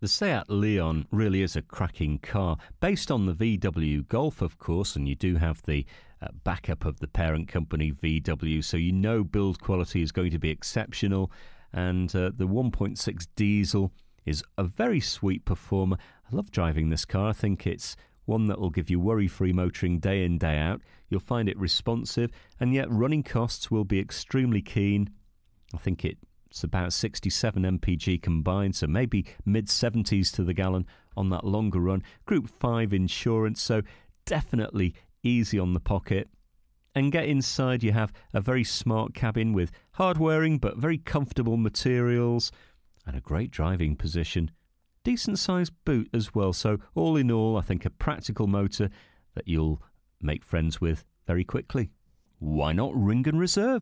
The Seat Leon really is a cracking car, based on the VW Golf, of course, and you do have the uh, backup of the parent company VW, so you know build quality is going to be exceptional. And uh, the 1.6 diesel is a very sweet performer. I love driving this car. I think it's one that will give you worry free motoring day in, day out. You'll find it responsive, and yet running costs will be extremely keen. I think it it's about 67 mpg combined, so maybe mid 70s to the gallon on that longer run. Group 5 insurance, so definitely easy on the pocket. And get inside, you have a very smart cabin with hard wearing but very comfortable materials and a great driving position. Decent sized boot as well, so all in all, I think a practical motor that you'll make friends with very quickly. Why not ring and reserve?